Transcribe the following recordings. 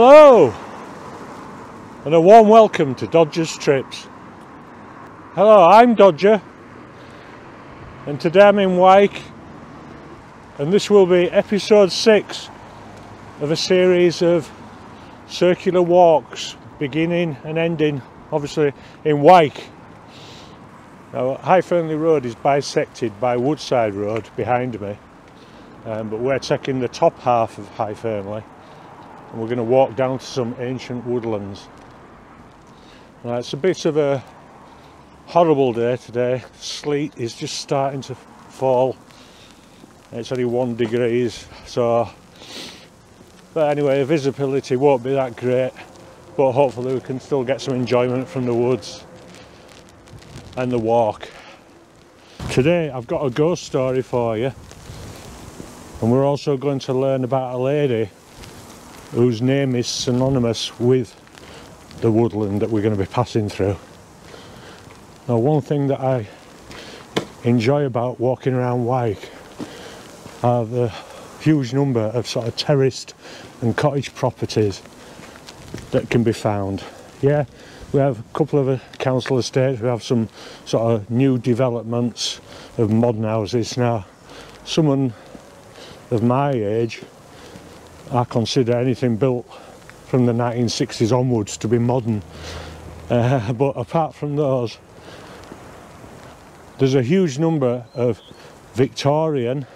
Hello, and a warm welcome to Dodger's Trips. Hello, I'm Dodger, and today I'm in Wyke, and this will be episode six of a series of circular walks, beginning and ending, obviously, in Wyke. Now, High Fernley Road is bisected by Woodside Road behind me, um, but we're taking the top half of High Fernley and we're going to walk down to some ancient woodlands. Now, it's a bit of a horrible day today. Sleet is just starting to fall. It's only one degrees, so but anyway, visibility won't be that great, but hopefully we can still get some enjoyment from the woods and the walk. Today I've got a ghost story for you and we're also going to learn about a lady whose name is synonymous with the woodland that we're going to be passing through. Now one thing that I enjoy about walking around Wyke are the huge number of sort of terraced and cottage properties that can be found. Yeah, we have a couple of council estates, we have some sort of new developments of modern houses. Now, someone of my age, I consider anything built from the 1960s onwards to be modern. Uh, but apart from those, there's a huge number of Victorian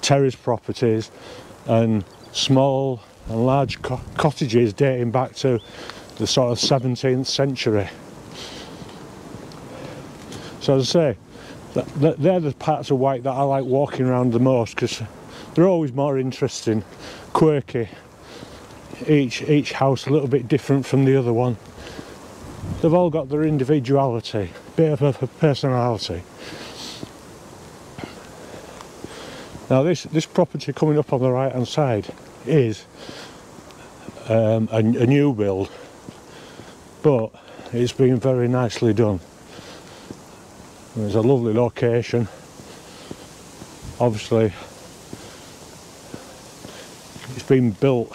terrace properties and small and large co cottages dating back to the sort of 17th century. So as I say, they're the parts of Wyke that I like walking around the most because they're always more interesting, quirky. Each each house a little bit different from the other one. They've all got their individuality, bit of a personality. Now this this property coming up on the right hand side is um, a, a new build but it's been very nicely done. It's a lovely location. Obviously, it's been built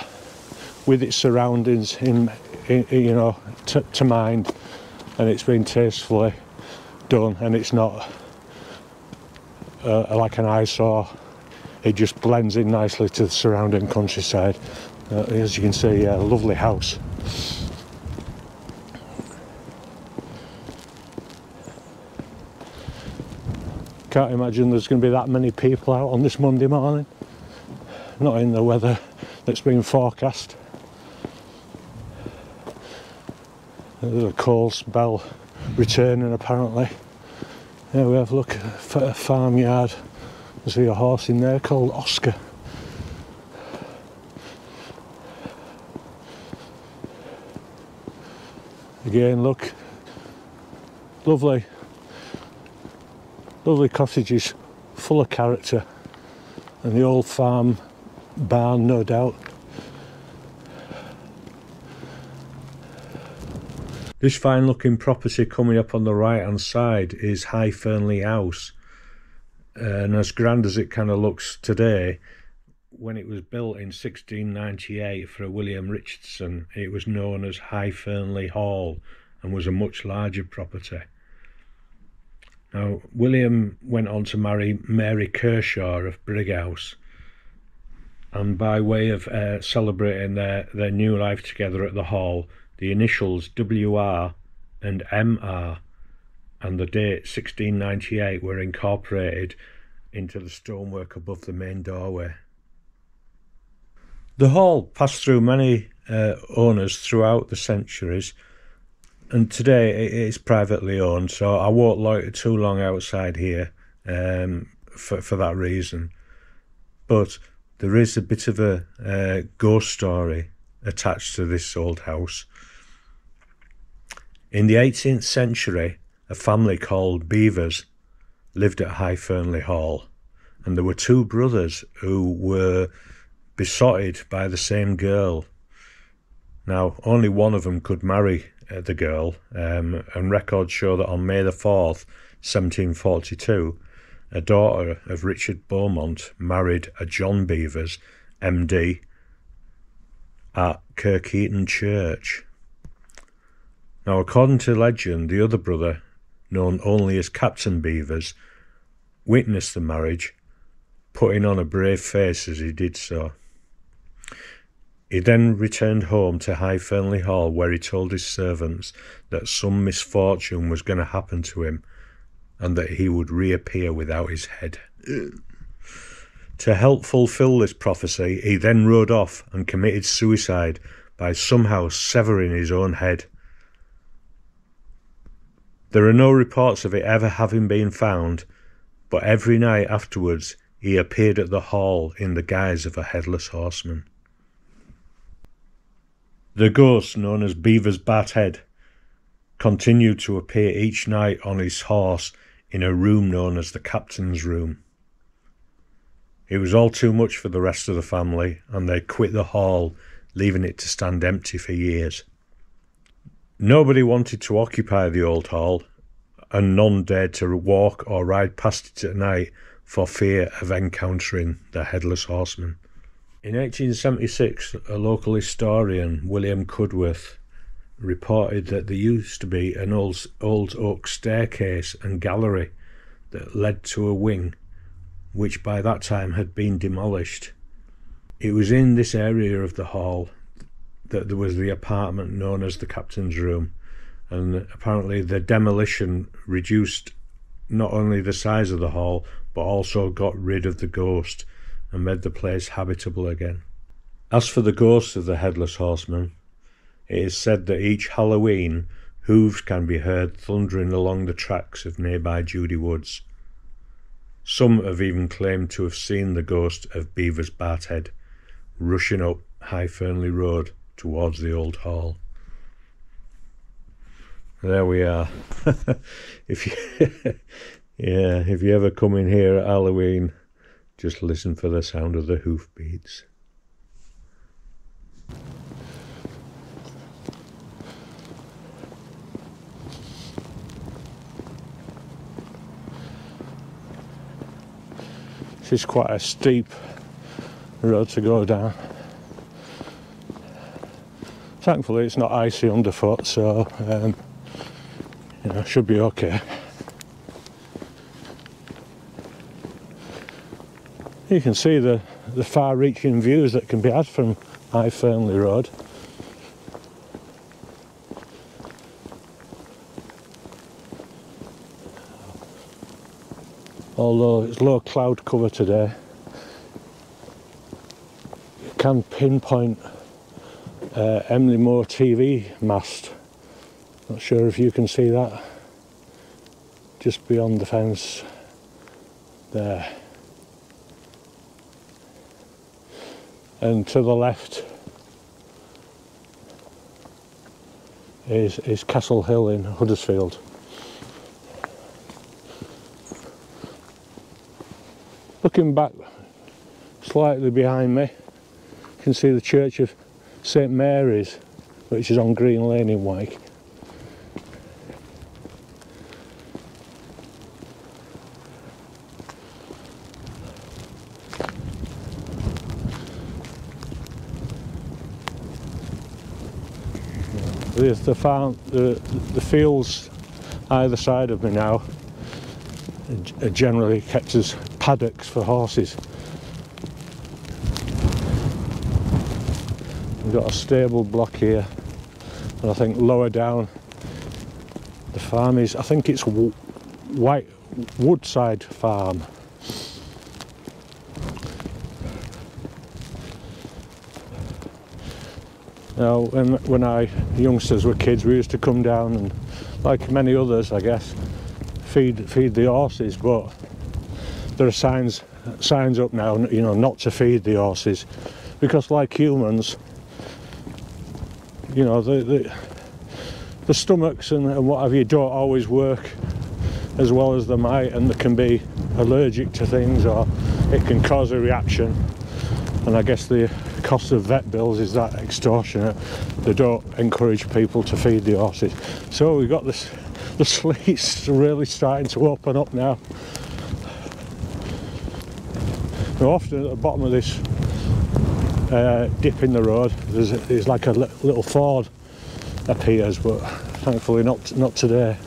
with its surroundings in, in you know, to mind, and it's been tastefully done, and it's not uh, like an eyesore. It just blends in nicely to the surrounding countryside. Uh, as you can see, a lovely house. can't imagine there's going to be that many people out on this Monday morning. Not in the weather that's been forecast. There's a cold spell returning apparently. There we have a look at a farmyard. I see a horse in there called Oscar. Again, look, lovely lovely cottages full of character and the old farm barn no doubt. This fine looking property coming up on the right hand side is High Fernley House. And as grand as it kind of looks today when it was built in 1698 for William Richardson it was known as High Fernley Hall and was a much larger property. Now, William went on to marry Mary Kershaw of Brighouse, and by way of uh, celebrating their, their new life together at the hall, the initials WR and MR and the date 1698 were incorporated into the stonework above the main doorway. The hall passed through many uh, owners throughout the centuries and today it is privately owned, so I won't loiter too long outside here um, for for that reason. But there is a bit of a, a ghost story attached to this old house. In the 18th century, a family called Beavers lived at High Fernley Hall, and there were two brothers who were besotted by the same girl. Now, only one of them could marry uh, the girl, um, and records show that on May the 4th, 1742, a daughter of Richard Beaumont married a John Beavers, MD, at Kirkheaton Church. Now, according to legend, the other brother, known only as Captain Beavers, witnessed the marriage, putting on a brave face as he did so. He then returned home to High Fernley Hall, where he told his servants that some misfortune was going to happen to him and that he would reappear without his head. To help fulfill this prophecy, he then rode off and committed suicide by somehow severing his own head. There are no reports of it ever having been found, but every night afterwards he appeared at the hall in the guise of a headless horseman. The ghost, known as Beaver's Bat Head, continued to appear each night on his horse in a room known as the captain's room. It was all too much for the rest of the family, and they quit the hall, leaving it to stand empty for years. Nobody wanted to occupy the old hall, and none dared to walk or ride past it at night for fear of encountering the headless horseman. In 1876, a local historian, William Cudworth, reported that there used to be an old, old oak staircase and gallery that led to a wing which by that time had been demolished. It was in this area of the hall that there was the apartment known as the captain's room, and apparently the demolition reduced not only the size of the hall but also got rid of the ghost and made the place habitable again. As for the ghost of the headless horseman, it is said that each Halloween hooves can be heard thundering along the tracks of nearby Judy Woods. Some have even claimed to have seen the ghost of Beaver's Bathead rushing up High Fernley Road towards the old hall. There we are. if you, yeah, if you ever come in here at Halloween, just listen for the sound of the hoofbeats. This is quite a steep road to go down. Thankfully it's not icy underfoot so um, you know, should be okay. You can see the, the far-reaching views that can be had from High Fernley Road. Although it's low cloud cover today you can pinpoint uh, Emley Moor TV mast. Not sure if you can see that. Just beyond the fence. There. And to the left is, is Castle Hill in Huddersfield Looking back slightly behind me, you can see the church of St Mary's, which is on Green Lane in Wyke. There's the farm, the, the fields either side of me now generally as paddocks for horses. We've got a stable block here, and I think lower down the farm is, I think it's White Woodside Farm. Now, when, when I youngsters were kids, we used to come down and, like many others, I guess, feed feed the horses, but there are signs signs up now, you know, not to feed the horses, because like humans, you know, the the, the stomachs and, and what have you don't always work as well as they might, and they can be allergic to things, or it can cause a reaction. And I guess the cost of vet bills is that extortionate. They don't encourage people to feed the horses. So we've got this the sleet's really starting to open up now. Now often at the bottom of this uh, dip in the road. There's, there's like a little ford appears, but thankfully not not today.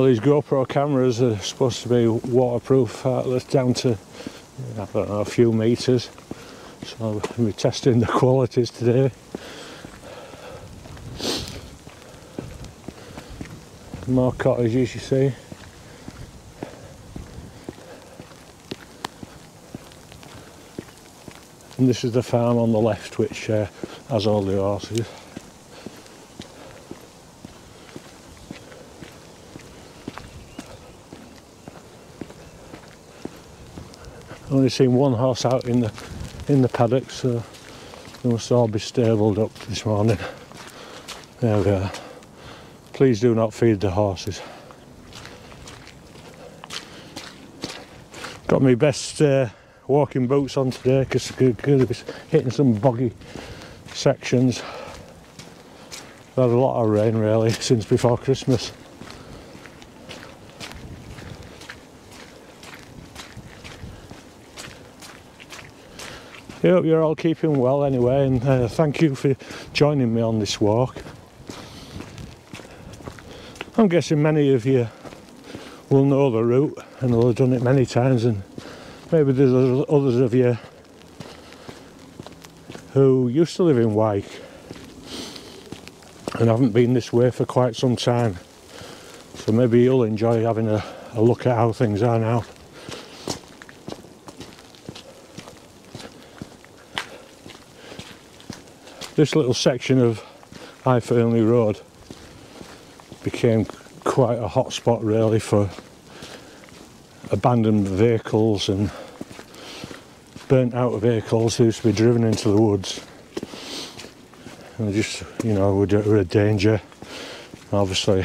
Well, these GoPro cameras are supposed to be waterproof uh, down to I don't know, a few meters. So we're testing the qualities today. More cottages, you see. And this is the farm on the left, which uh, has all the horses. Only seen one horse out in the in the paddock so they must all be stabled up this morning. There we go please do not feed the horses. Got my best uh, walking boots on today because I'm be hitting some boggy sections. We've had a lot of rain really since before Christmas I hope you're all keeping well anyway and uh, thank you for joining me on this walk. I'm guessing many of you will know the route and will have done it many times and maybe there's others of you who used to live in Wyke and haven't been this way for quite some time so maybe you'll enjoy having a, a look at how things are now. This little section of High Fernley Road became quite a hot spot really for abandoned vehicles and burnt out vehicles who used to be driven into the woods. And just you know were a danger. Obviously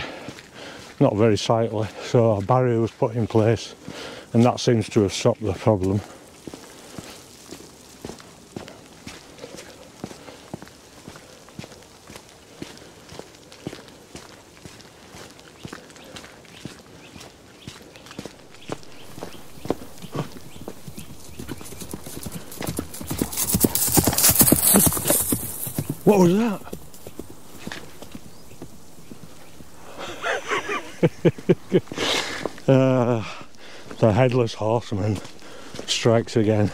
not very sightly so a barrier was put in place and that seems to have stopped the problem headless horseman strikes again.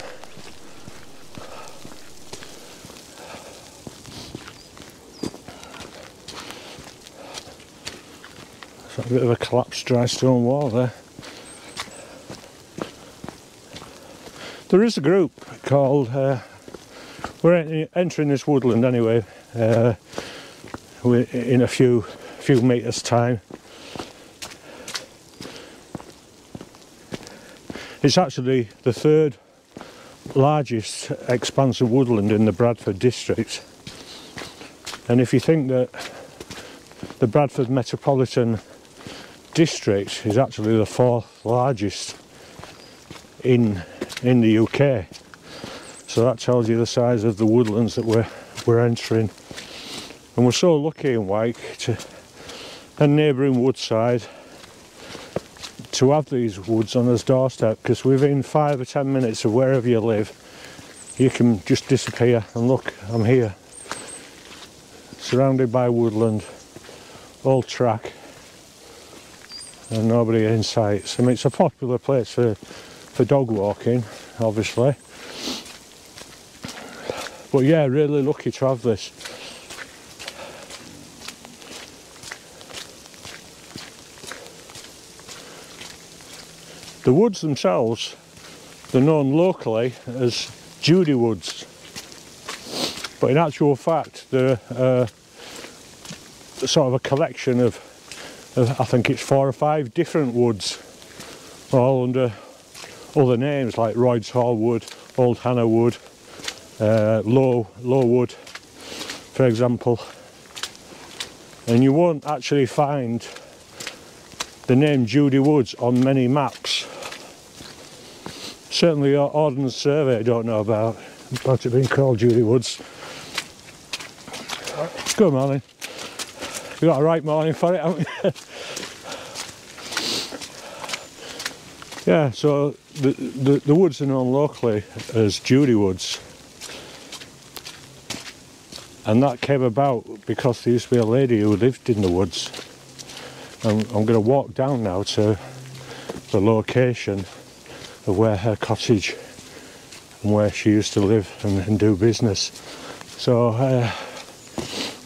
a bit of a collapsed dry stone wall there. There is a group called uh, we're entering this woodland anyway uh, in a few few meters time it's actually the third largest expanse of woodland in the Bradford district and if you think that the Bradford Metropolitan District is actually the fourth largest in in the UK so that tells you the size of the woodlands that we're, we're entering. And we're so lucky in Wyke to a neighbouring woodside to have these woods on our doorstep because within five or ten minutes of wherever you live you can just disappear. And look I'm here surrounded by woodland old track and nobody in sight. I mean it's a popular place for for dog walking obviously. But yeah, really lucky to have this. The woods themselves, they're known locally as Judy Woods. But in actual fact, they're uh, sort of a collection of, of, I think it's four or five different woods, all under other names like Royd's Hall Wood, Old Hannah Wood, uh, low low wood for example and you won't actually find the name Judy Woods on many maps certainly Ordnance Survey I don't know about, about it being called Judy Woods. Good morning. You got a right morning for it, haven't you? yeah, so the, the, the woods are known locally as Judy Woods. And that came about because there used to be a lady who lived in the woods. And I'm going to walk down now to the location of where her cottage and where she used to live and, and do business. So uh,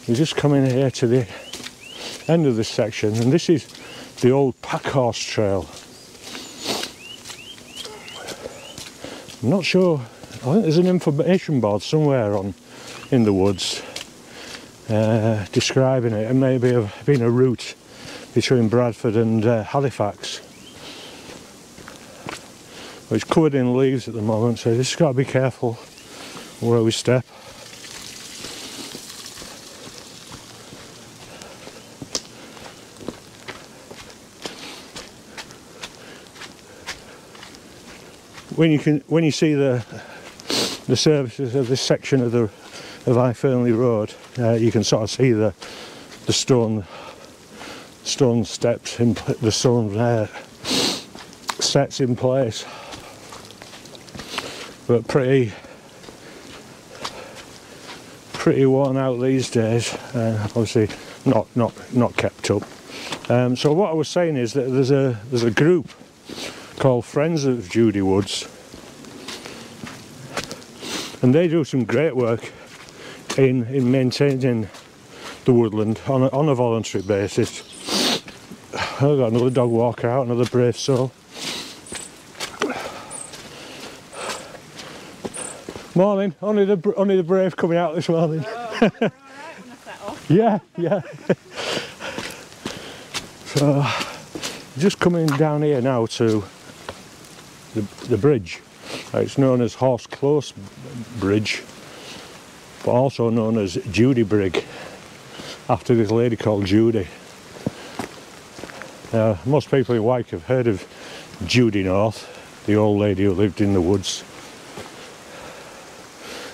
we're just coming here to the end of this section and this is the old Packhorse Trail. I'm not sure, I think there's an information board somewhere on in the woods uh, describing it. It may be have been a route between Bradford and uh, Halifax. It's covered in leaves at the moment, so just got to be careful where we step. When you can, when you see the the services of this section of the of I Fernley Road, uh, you can sort of see the the stone stone steps in the stone uh, sets in place but pretty pretty worn out these days uh, obviously not not not kept up. Um, so what I was saying is that there's a there's a group called Friends of Judy Woods and they do some great work in in maintaining the woodland on a, on a voluntary basis I've got another dog walker out another brave soul Morning. Only the only the brave coming out this morning. Oh, right, yeah, yeah. so just coming down here now to the the bridge. Uh, it's known as Horse Close Bridge, but also known as Judy Brig, after this lady called Judy. Uh, most people in Wyke have heard of Judy North, the old lady who lived in the woods.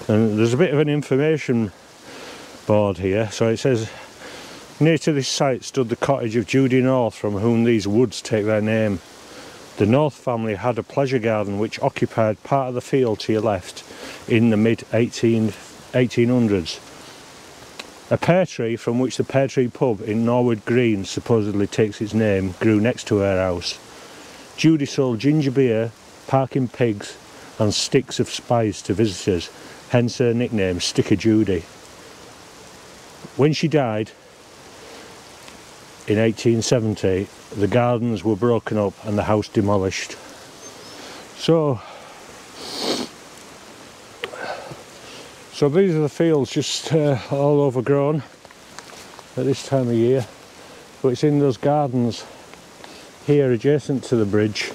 And there's a bit of an information board here. So it says near to this site stood the cottage of Judy North from whom these woods take their name. The North family had a pleasure garden which occupied part of the field to your left in the mid 18, 1800s a pear tree from which the Pear Tree pub in Norwood Green supposedly takes its name grew next to her house Judy sold ginger beer parkin pigs and sticks of spice to visitors hence her nickname Sticker Judy. When she died in 1870 the gardens were broken up and the house demolished. So so these are the fields just uh, all overgrown at this time of year but it's in those gardens here adjacent to the bridge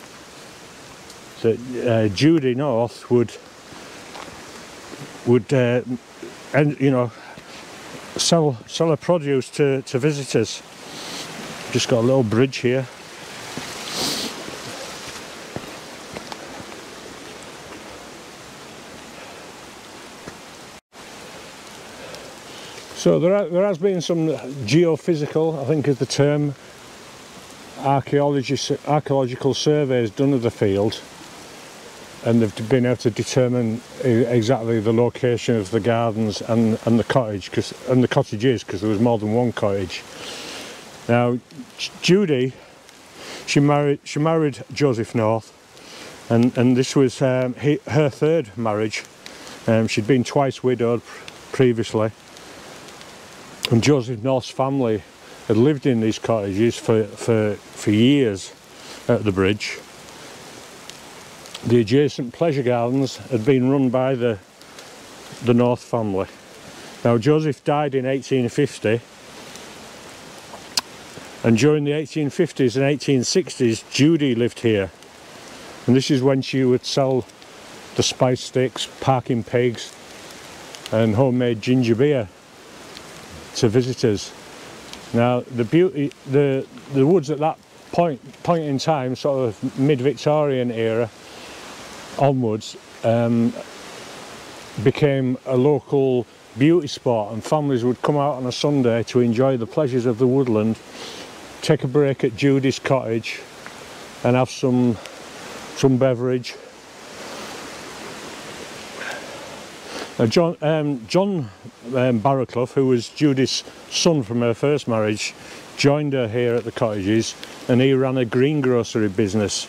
that uh, Judy North would would uh, and you know sell sell a produce to, to visitors. Just got a little bridge here so there, are, there has been some geophysical I think is the term archaeological surveys done of the field and they've been able to determine exactly the location of the gardens and, and the cottage cause, and the cottages because there was more than one cottage. Now Judy, she married she married Joseph North, and and this was um, he, her third marriage. Um, she'd been twice widowed previously, and Joseph North's family had lived in these cottages for for for years at the bridge. The adjacent pleasure gardens had been run by the the North family. Now Joseph died in 1850 and during the 1850s and 1860s Judy lived here. And this is when she would sell the spice sticks, parkin pigs and homemade ginger beer to visitors. Now the beauty, the, the woods at that point, point in time, sort of mid-Victorian era, onwards um, became a local beauty spot and families would come out on a Sunday to enjoy the pleasures of the woodland, take a break at Judy's cottage and have some some beverage. Now John, um, John um, Barrowclough, who was Judy's son from her first marriage, joined her here at the cottages and he ran a greengrocery business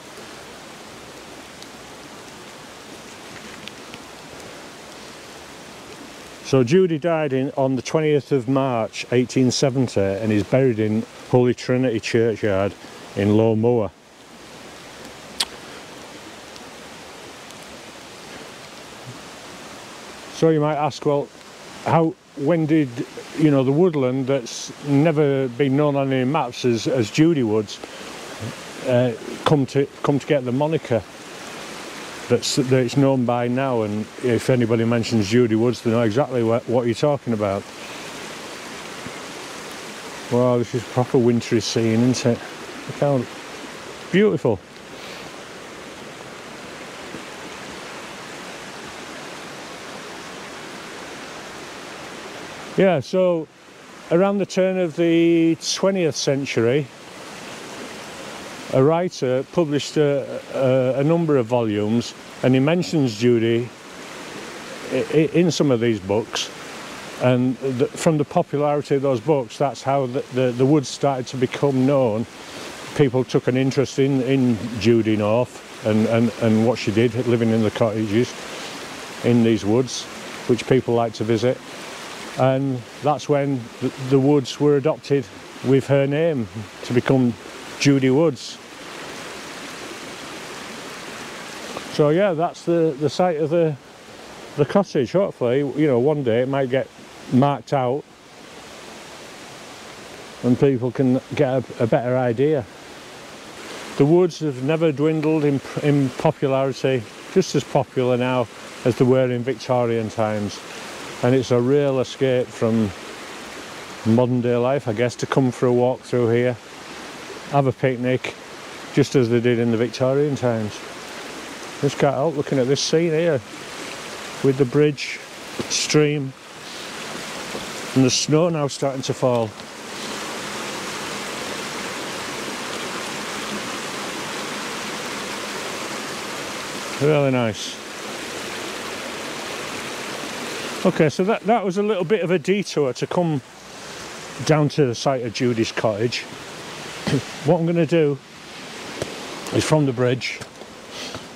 So Judy died in, on the 20th of March 1870 and is buried in Holy Trinity Churchyard in Low Moor. So you might ask, well, how, when did, you know, the woodland that's never been known on any maps as, as Judy Woods uh, come to come to get the moniker? that's that it's known by now? And if anybody mentions Judy Woods they know exactly what, what you're talking about. Wow this is proper wintry scene isn't it? Look how beautiful yeah so around the turn of the 20th century a writer published a, a, a, number of volumes and he mentions Judy in some of these books. And the, from the popularity of those books that's how the, the, the, woods started to become known. People took an interest in, in Judy North and, and, and what she did living in the cottages in these woods which people like to visit and that's when the, woods were adopted with her name to become Judy Woods. So yeah, that's the, the site of the, the cottage. Hopefully, you know, one day it might get marked out and people can get a, a better idea. The woods have never dwindled in, in popularity, just as popular now as they were in Victorian times. And it's a real escape from modern day life, I guess, to come for a walk through here have a picnic just as they did in the Victorian times. Just got out looking at this scene here with the bridge, stream and the snow now starting to fall. Really nice. Okay, so that, that was a little bit of a detour to come down to the site of Judy's cottage. What I'm going to do is from the bridge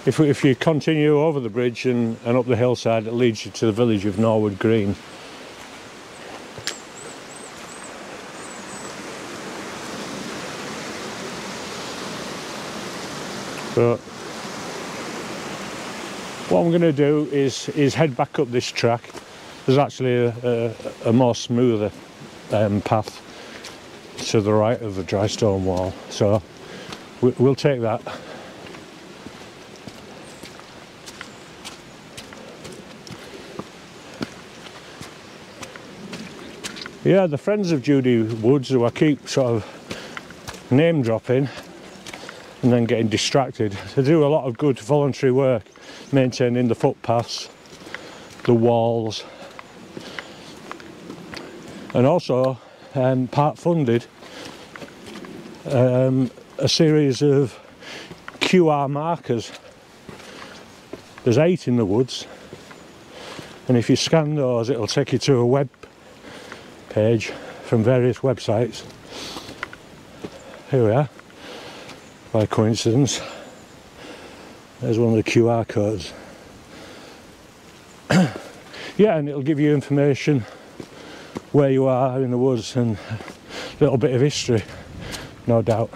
if, if you continue over the bridge and, and up the hillside it leads you to the village of Norwood Green. But what I'm going to do is is head back up this track there's actually a, a, a more smoother um, path to the right of the dry stone wall. So we'll take that. Yeah the friends of Judy Woods who I keep sort of name dropping and then getting distracted they do a lot of good voluntary work maintaining the footpaths the walls and also um, part funded um, a series of QR markers. There's eight in the woods and if you scan those it'll take you to a web page from various websites. Here we are, by coincidence. There's one of the QR codes. yeah, and it'll give you information where you are in the woods and a little bit of history no doubt.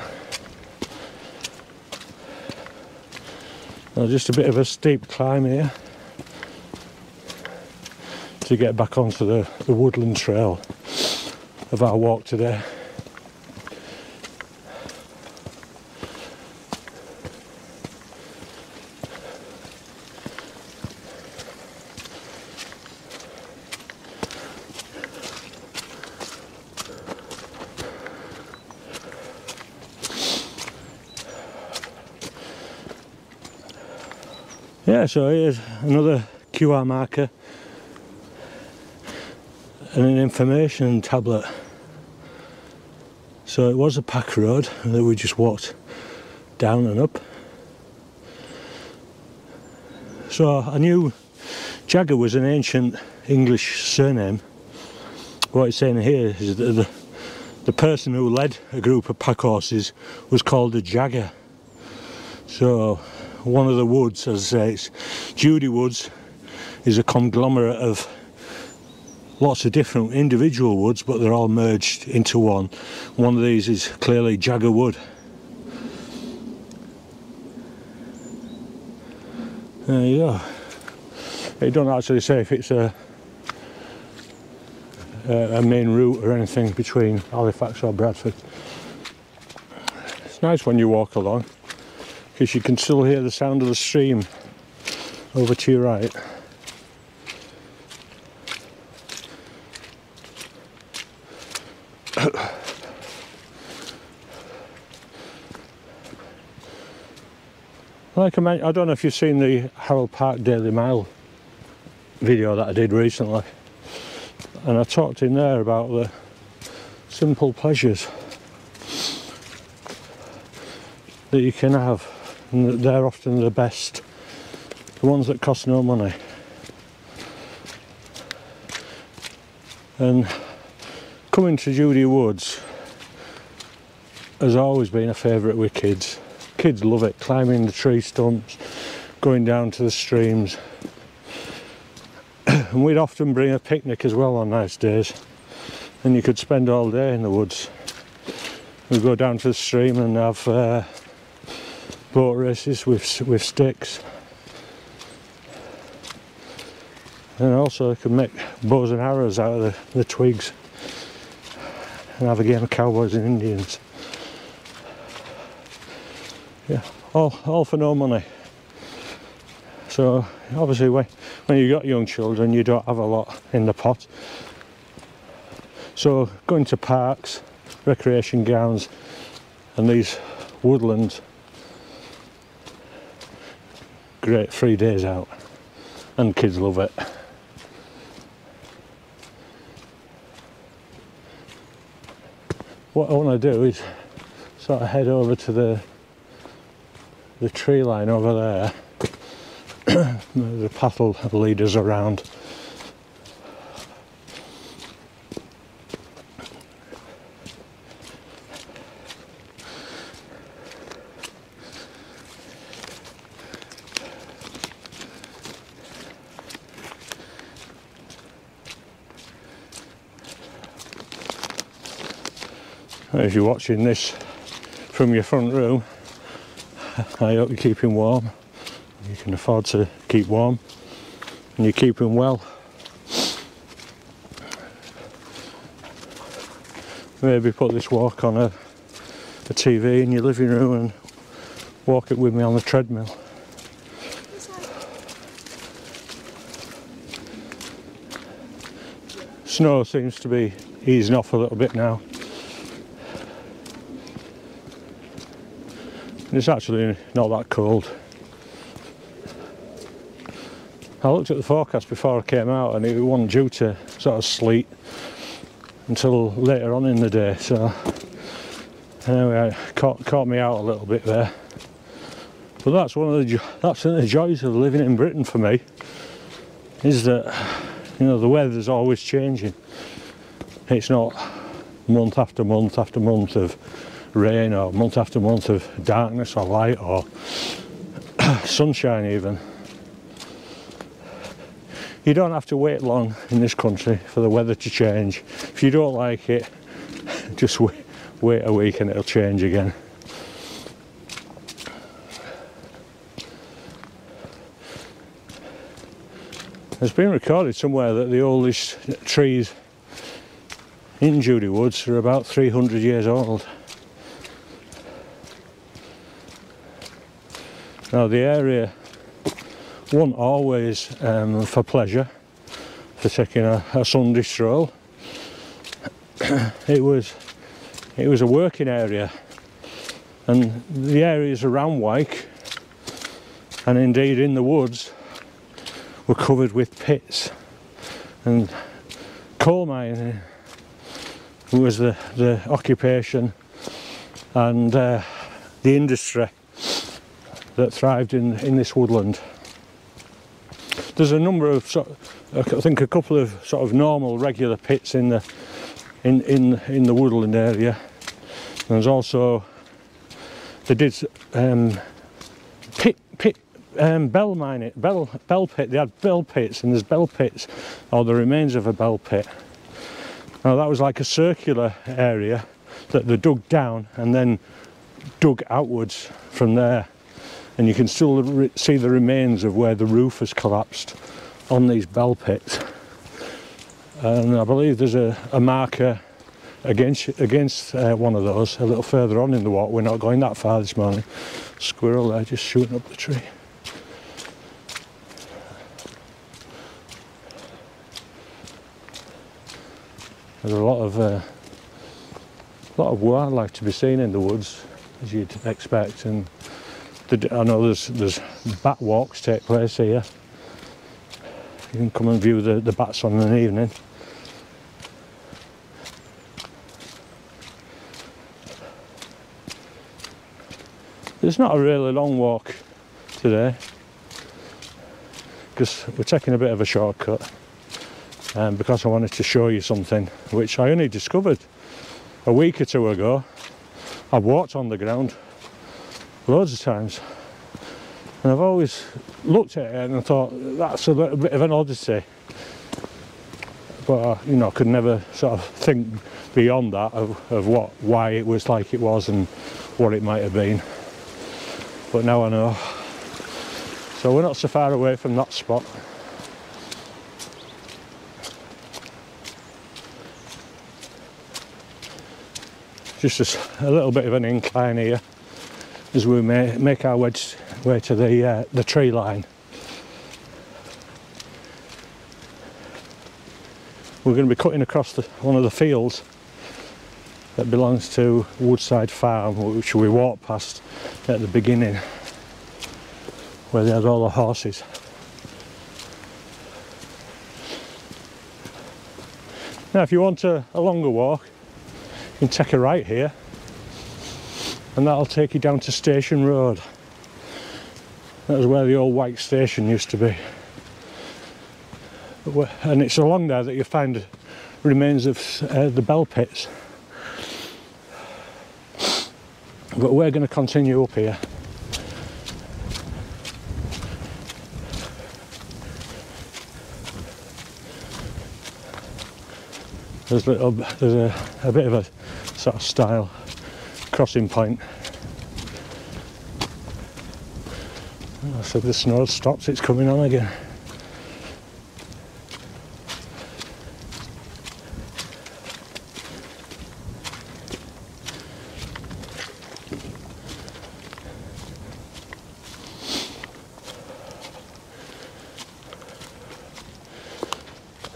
Now just a bit of a steep climb here to get back onto the, the woodland trail of our walk today. So here's another QR marker and an information tablet. So it was a pack road that we just walked down and up. So I knew Jagger was an ancient English surname. What it's saying here is that the, the person who led a group of pack horses was called a Jagger. So one of the woods, as I say, it's Judy Woods is a conglomerate of lots of different individual woods but they're all merged into one. One of these is clearly Jagger Wood. There you go. It don't actually say if it's a a main route or anything between Halifax or Bradford. It's nice when you walk along because you can still hear the sound of the stream over to your right. like I, meant, I don't know if you've seen the Harold Park Daily Mail video that I did recently and I talked in there about the simple pleasures that you can have and they're often the best the ones that cost no money. And coming to Judy Woods has always been a favourite with kids. Kids love it climbing the tree stumps going down to the streams. And we'd often bring a picnic as well on nice days. And you could spend all day in the woods. We'd go down to the stream and have uh, boat races with, with sticks. And also I could make bows and arrows out of the, the twigs. And have a game of cowboys and Indians. Yeah all, all for no money. So obviously when, when you've got young children you don't have a lot in the pot. So going to parks, recreation grounds and these woodlands, great three days out and kids love it. What I want to do is sort of head over to the the tree line over there the paddle leaders around. As you're watching this from your front room, I hope you're keeping warm you can afford to keep warm and you're keeping well. Maybe put this walk on a, a TV in your living room and walk it with me on the treadmill. Snow seems to be easing off a little bit now. It's actually not that cold. I looked at the forecast before I came out and it wasn't due to sort of sleet until later on in the day so anyway caught, caught me out a little bit there but that's one of the that's one of the joys of living in Britain for me is that you know the weather's always changing it's not month after month after month of rain or month after month of darkness or light or sunshine even you don't have to wait long in this country for the weather to change. If you don't like it, just wait, wait a week and it'll change again. It's been recorded somewhere that the oldest trees in Judy Woods are about 300 years old. Now the area one always um, for pleasure, for taking a, a Sunday stroll. it was it was a working area and the areas around Wyke and indeed in the woods were covered with pits and coal mining was the, the occupation and uh, the industry that thrived in, in this woodland. There's a number of, sort I think a couple of sort of normal regular pits in the in, in, in the woodland area. There's also, they did um, pit, pit um, bell mining, bell, bell pit, they had bell pits and there's bell pits or the remains of a bell pit. Now that was like a circular area that they dug down and then dug outwards from there and you can still see the remains of where the roof has collapsed on these bell pits. And I believe there's a, a marker against against uh, one of those a little further on in the walk. We're not going that far this morning. Squirrel there just shooting up the tree. There's a lot of uh, lot of wildlife to be seen in the woods as you'd expect and the, I know there's there's bat walks take place here. You can come and view the, the bats on an evening. It's not a really long walk today because we're taking a bit of a shortcut um, because I wanted to show you something which I only discovered a week or two ago. I've walked on the ground loads of times and I've always looked at it and I thought that's a little bit of an oddity but uh, you know I could never sort of think beyond that of, of what why it was like it was and what it might have been but now I know. So we're not so far away from that spot. Just a little bit of an incline here as we make our way, to the, uh, the tree line. We're going to be cutting across the, one of the fields that belongs to Woodside Farm, which we walked past at the beginning, where they had all the horses. Now if you want a, a longer walk, you can take a right here, and that'll take you down to Station Road. That was where the old Wyke Station used to be. And it's along there that you find remains of uh, the bell pits. but we're going to continue up here there's, little, there's a, a bit of a sort of style crossing point oh, so the snow stops it's coming on again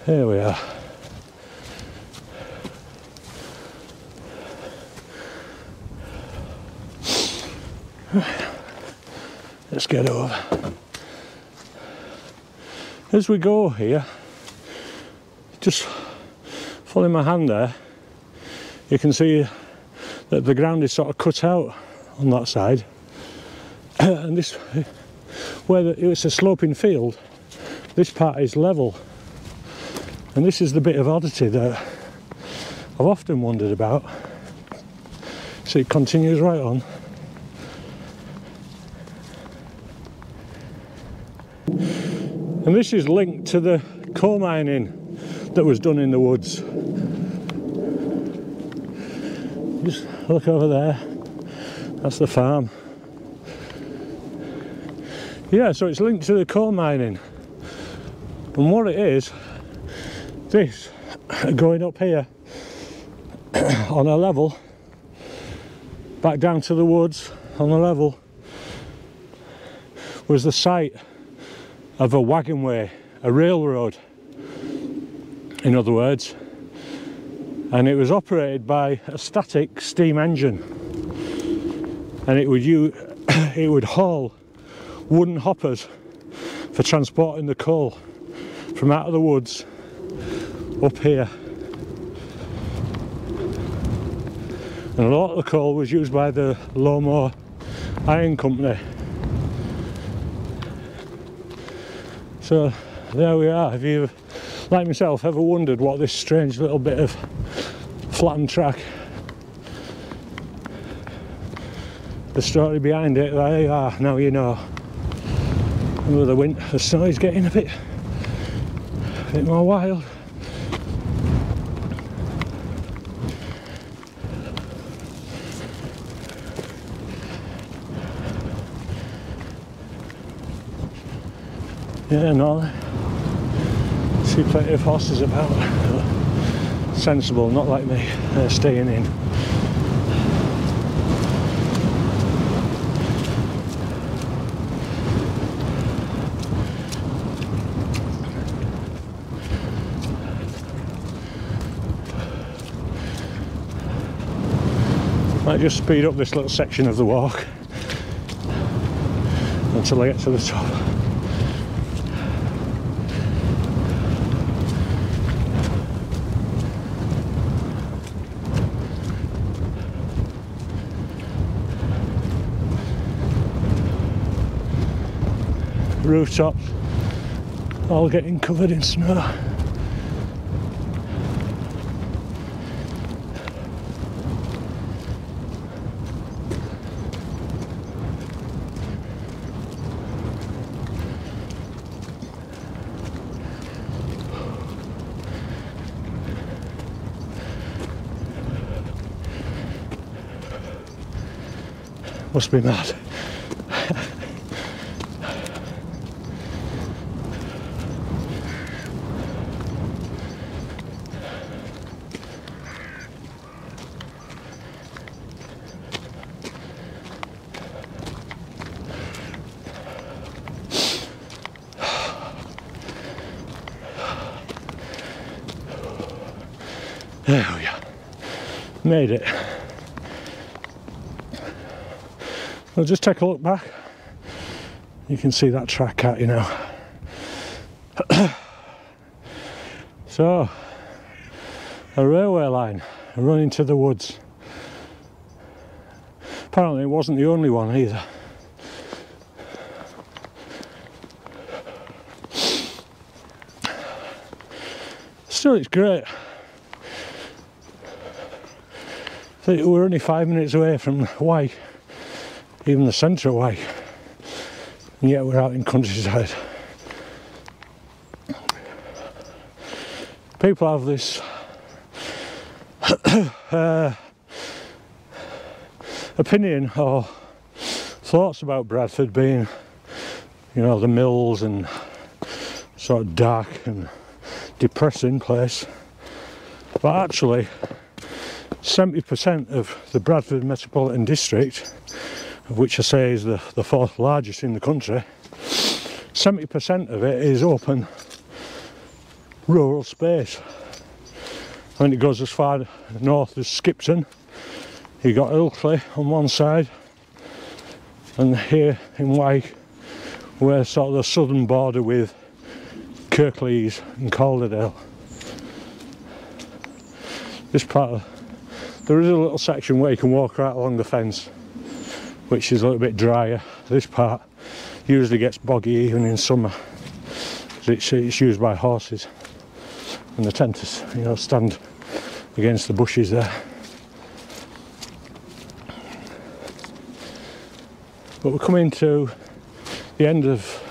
Here we are. Let's get over. As we go here, just following my hand there, you can see that the ground is sort of cut out on that side. and this, where the, it's a sloping field, this part is level. And this is the bit of oddity that I've often wondered about. So it continues right on. And this is linked to the coal mining that was done in the woods. Just look over there. That's the farm. Yeah, so it's linked to the coal mining. And what it is, this going up here on a level back down to the woods on a level was the site of a wagonway, a railroad in other words and it was operated by a static steam engine and it would it would haul wooden hoppers for transporting the coal from out of the woods up here. And a lot of the coal was used by the Low Moor Iron Company. So there we are. If you, like myself, ever wondered what this strange little bit of flattened track, the story behind it, there you are, now you know. The wind the snow is getting a bit, a bit more wild. Yeah, no. See plenty of horses about. Sensible, not like me, uh, staying in. Might just speed up this little section of the walk until I get to the top. Rooftops all getting covered in snow. Must be mad. Made it. I'll just take a look back. You can see that track out, you know. so, a railway line running to the woods. Apparently, it wasn't the only one either. Still, it's great. We're only five minutes away from Wyke, even the centre of Wyke, and yet we're out in countryside. People have this uh, opinion or thoughts about Bradford being, you know, the mills and sort of dark and depressing place, but actually 70% of the Bradford Metropolitan District, which I say is the, the fourth largest in the country, 70% of it is open rural space. I mean, it goes as far north as Skipton. You've got Ilkley on one side, and here in Wyke, we're sort of the southern border with Kirklees and Calderdale. This part of there is a little section where you can walk right along the fence, which is a little bit drier. This part usually gets boggy even in summer, it's, it's used by horses, and they tend to, you know, stand against the bushes there. But we're coming to the end of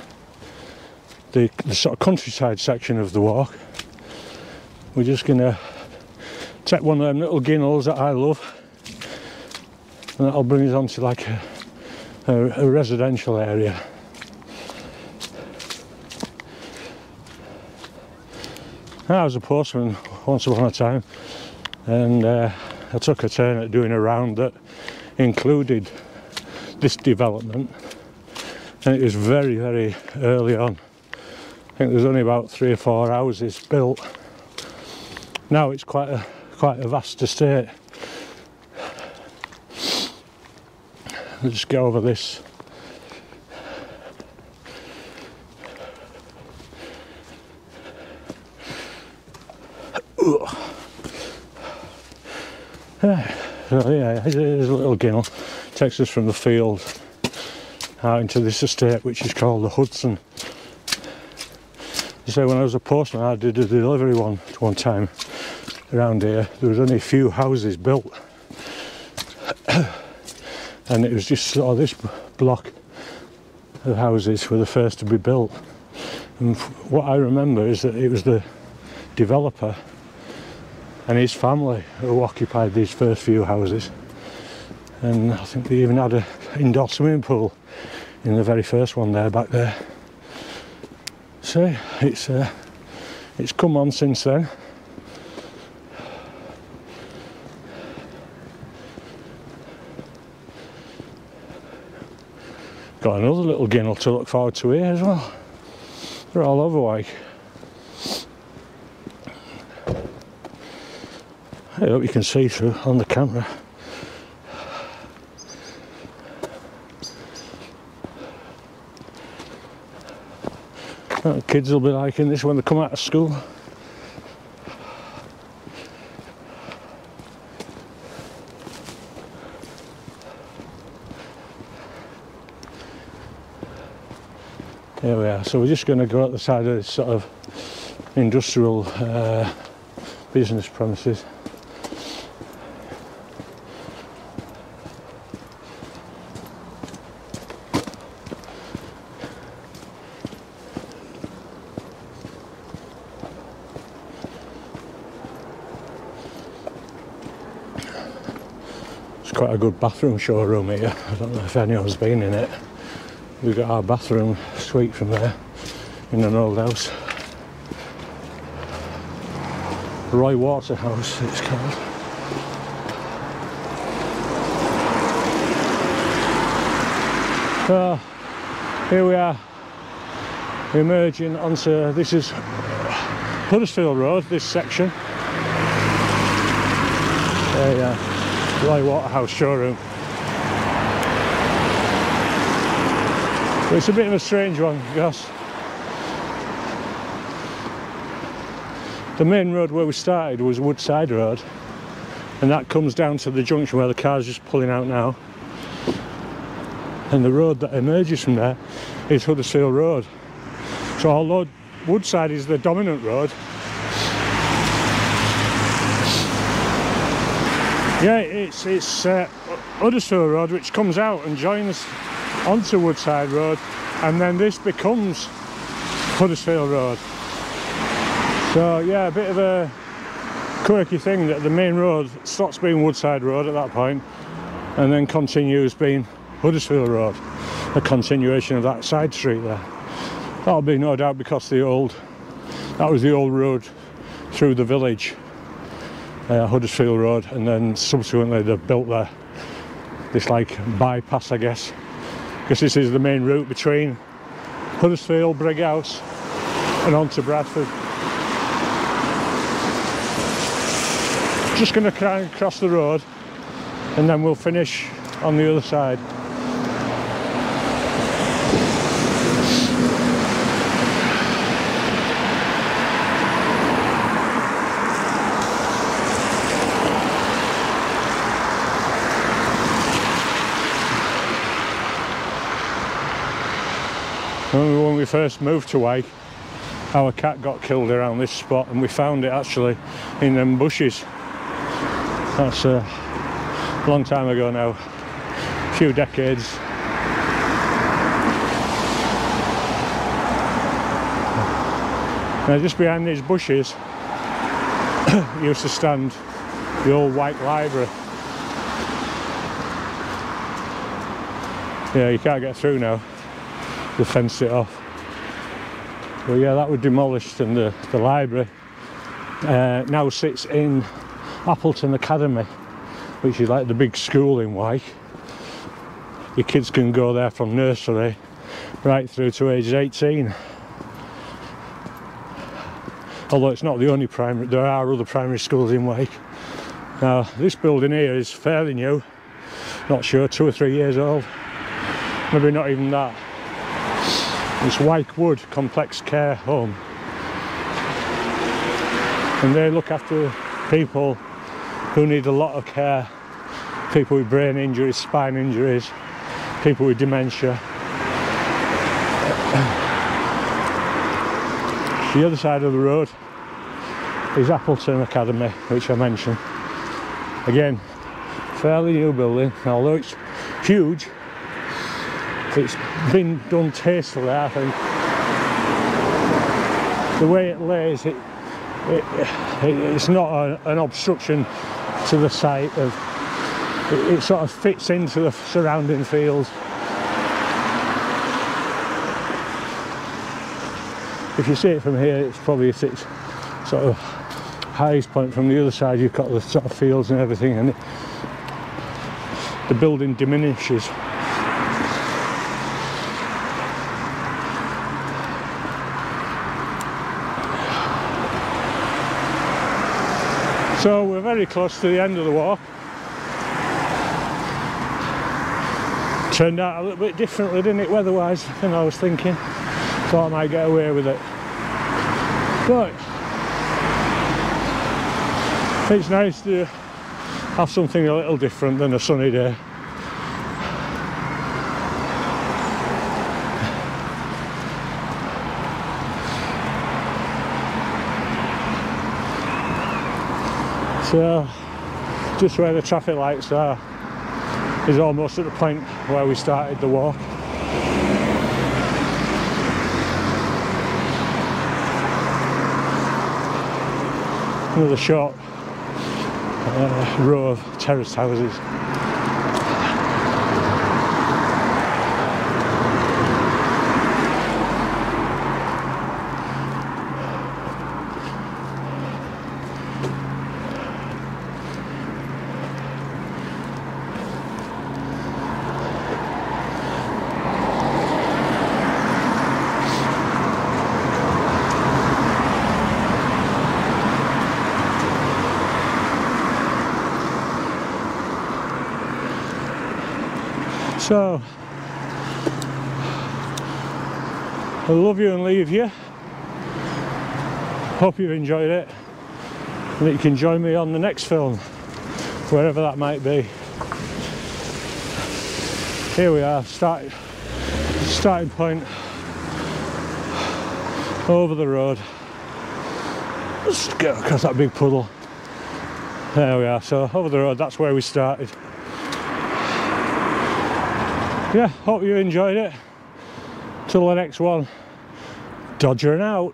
the, the sort of countryside section of the walk. We're just going to take one of them little ginnels that I love and that'll bring us on to like a, a, a residential area. I was a postman once upon a time and uh, I took a turn at doing a round that included this development and it was very very early on. I think there's only about three or four houses built. Now it's quite a quite a vast estate. Let's just go over this. Yeah, so yeah, there's a little gill. Takes us from the field out into this estate which is called the Hudson. You say when I was a postman I did a delivery one one time around here. There was only a few houses built and it was just sort of this block of houses were the first to be built. And what I remember is that it was the developer and his family who occupied these first few houses. And I think they even had an indoor swimming pool in the very first one there back there. So it's uh, it's come on since then. Got another little ginnel to look forward to here as well. They're all over like. I hope you can see through on the camera. kids will be liking this when they come out of school. Here we are. So we're just going to go at the side of this sort of industrial uh, business premises. It's quite a good bathroom showroom here. I don't know if anyone's been in it. We've got our bathroom suite from there in an old house. Roy Waterhouse it's called. So here we are emerging onto this is Huddersfield Road, this section. You are. Roy Waterhouse showroom. It's a bit of a strange one because the main road where we started was Woodside Road and that comes down to the junction where the car's just pulling out now. And the road that emerges from there is Huddersfield Road. So although Woodside is the dominant road Yeah, it's it's uh, Huddersfield Road which comes out and joins onto Woodside Road and then this becomes Huddersfield Road. So yeah, a bit of a quirky thing that the main road stops being Woodside Road at that point and then continues being Huddersfield Road, a continuation of that side street there. That'll be no doubt because the old, that was the old road through the village uh, Huddersfield Road and then subsequently they've built there this like bypass I guess because this is the main route between Huddersfield, Brighouse and on to Bradford. Just going to cross the road and then we'll finish on the other side. when we first moved to Wyke our cat got killed around this spot and we found it actually in them bushes. That's a long time ago now a few decades. Now just behind these bushes used to stand the old Wyke library. Yeah you can't get through now. They fenced it off. But yeah, that was demolished and the, the library uh, now sits in Appleton Academy, which is like the big school in Wyke. Your kids can go there from nursery right through to age 18. Although it's not the only primary, there are other primary schools in Wyke. Now, this building here is fairly new, not sure, two or three years old, maybe not even that. It's Wyke Wood Complex Care Home. and they look after people who need a lot of care people with brain injuries, spine injuries, people with dementia. The other side of the road is Appleton Academy, which I mentioned. Again, fairly new building, although it's huge, it's been done tastefully, I think. The way it lays, it, it, it it's not a, an obstruction to the site of it, it sort of fits into the surrounding fields. If you see it from here, it's probably at its sort of highest point. From the other side, you've got the sort of fields and everything, and it, the building diminishes. So we're very close to the end of the walk. turned out a little bit differently, didn't it, weather-wise, than I was thinking. Thought I might get away with it. But it's nice to have something a little different than a sunny day. So, just where the traffic lights are, is almost at the point where we started the walk. Another short uh, row of terraced houses. So, I love you and leave you. Hope you've enjoyed it and that you can join me on the next film, wherever that might be. Here we are, start, starting point over the road. Let's get across that big puddle. There we are, so over the road, that's where we started yeah hope you enjoyed it. Till the next one. Dodgering out